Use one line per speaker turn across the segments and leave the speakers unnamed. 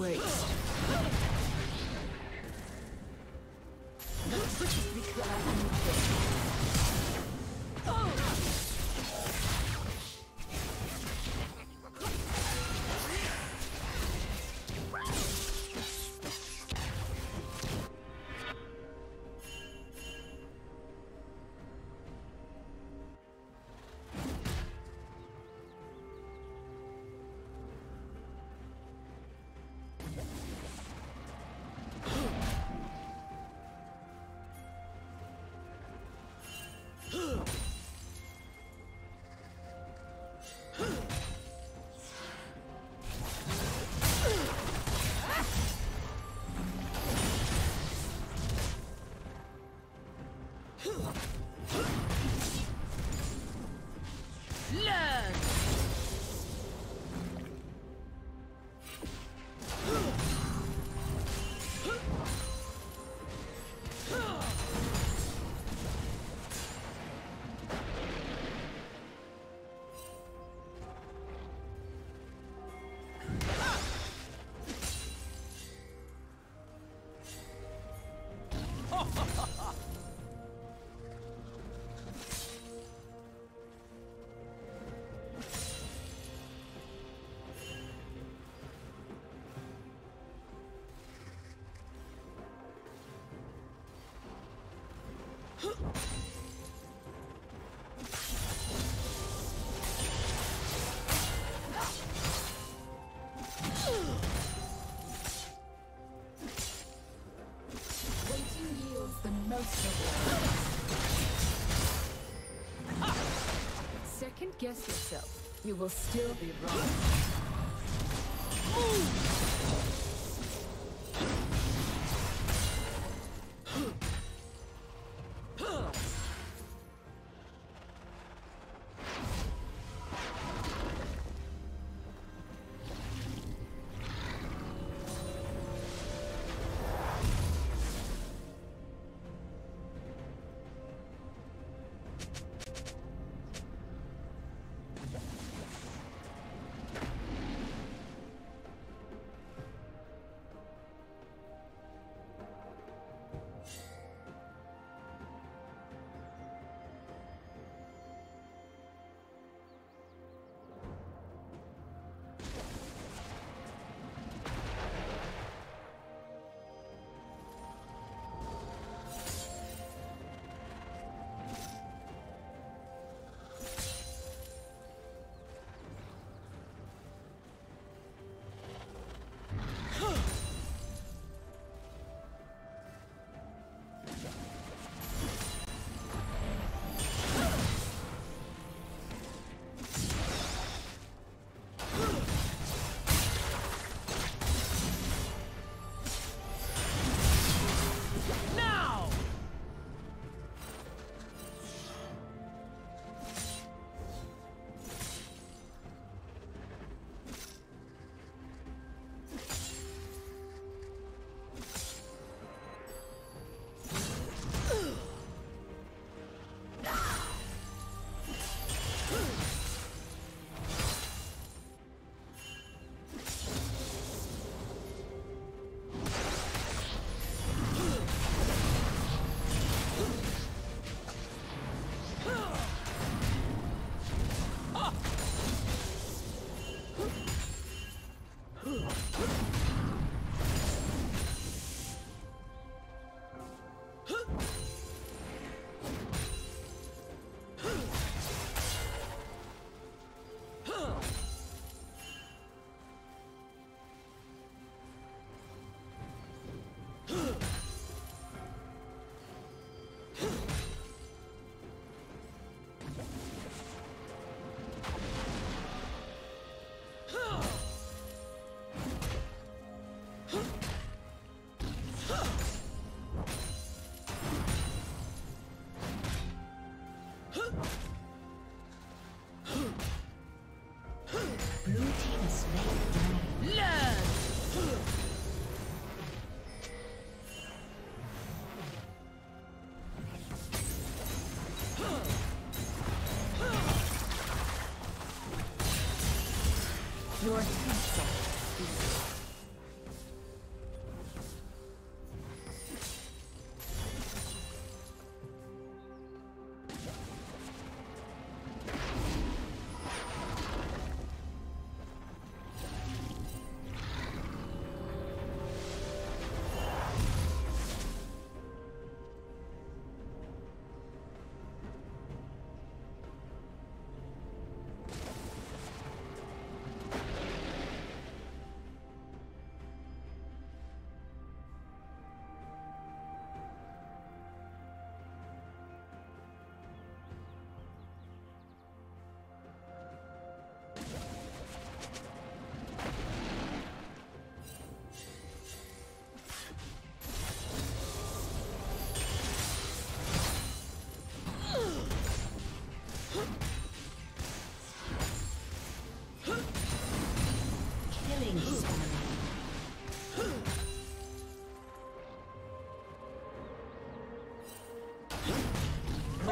waste. Second guess yourself. You will still be wrong. Your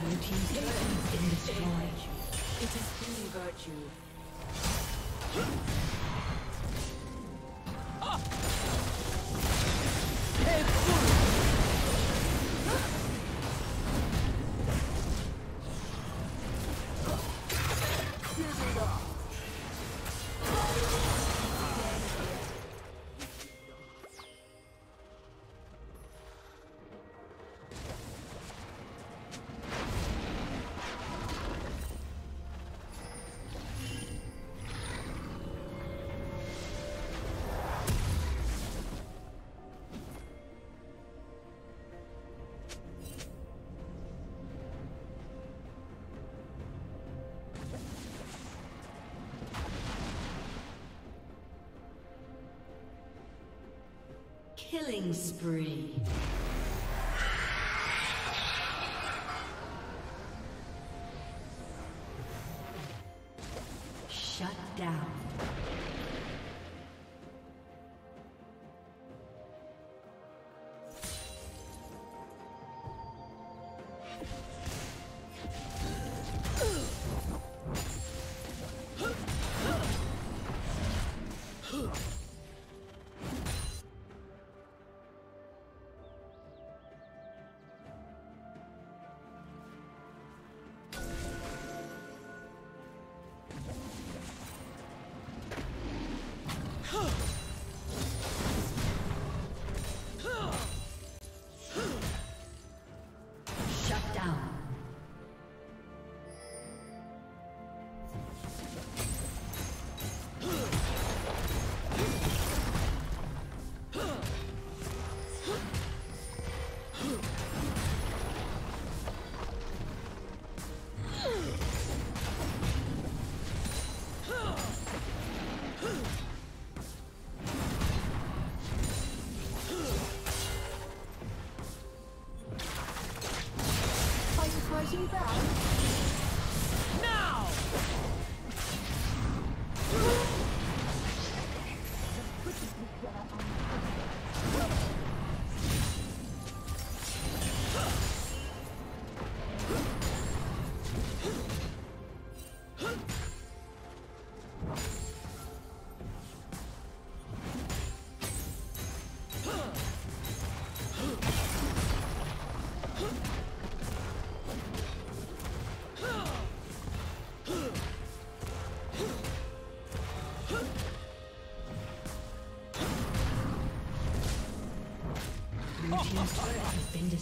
side and the wrong side.
Spree.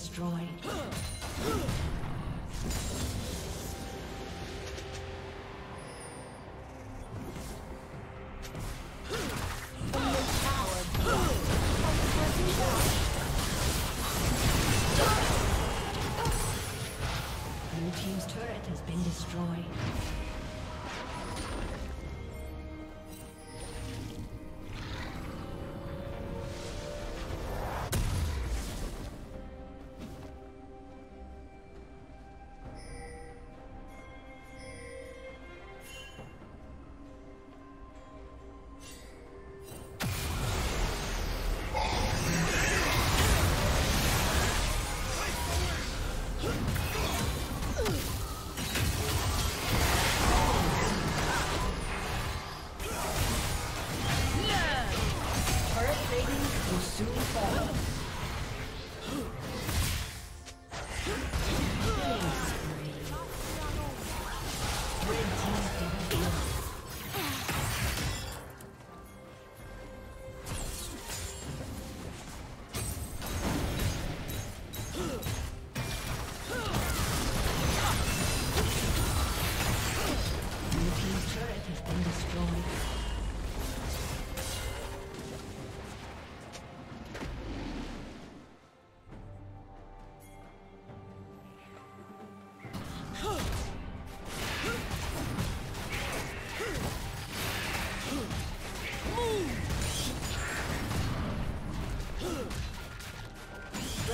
Destroyed.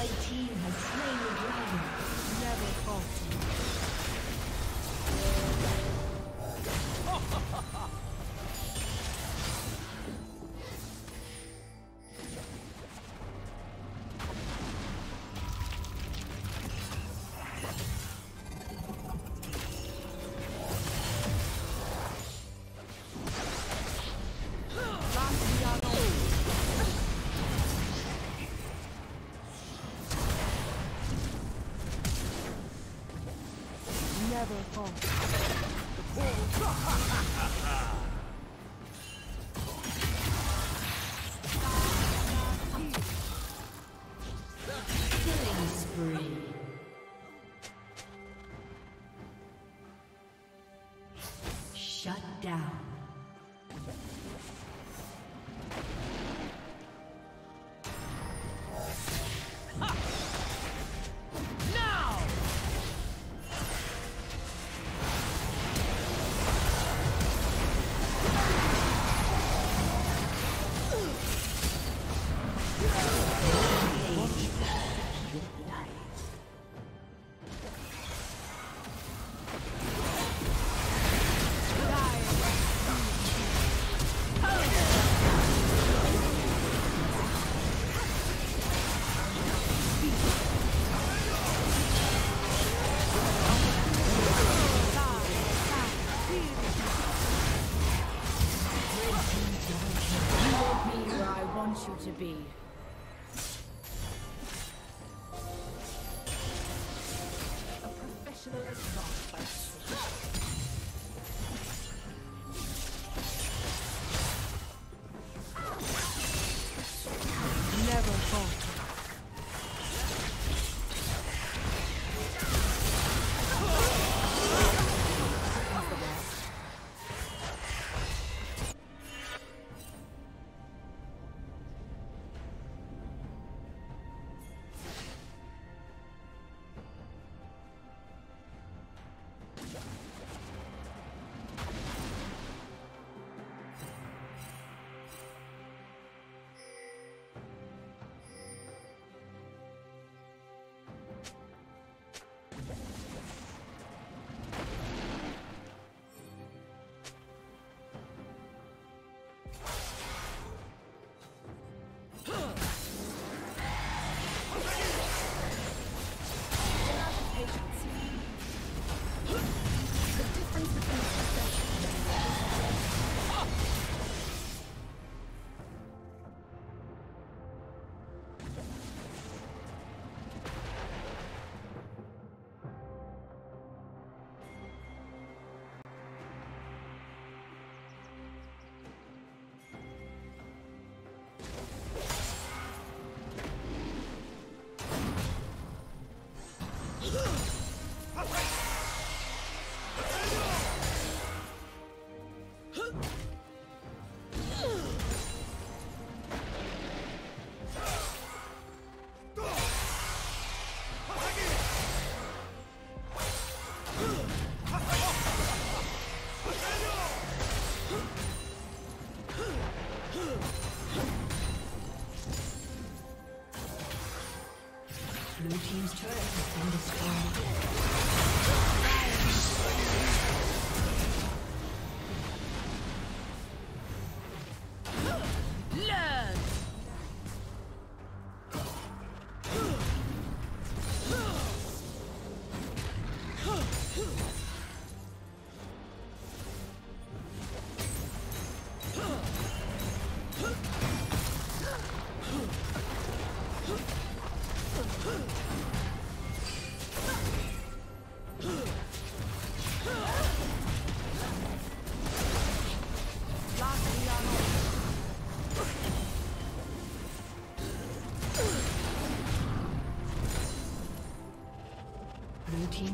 Red team has slain. Fall.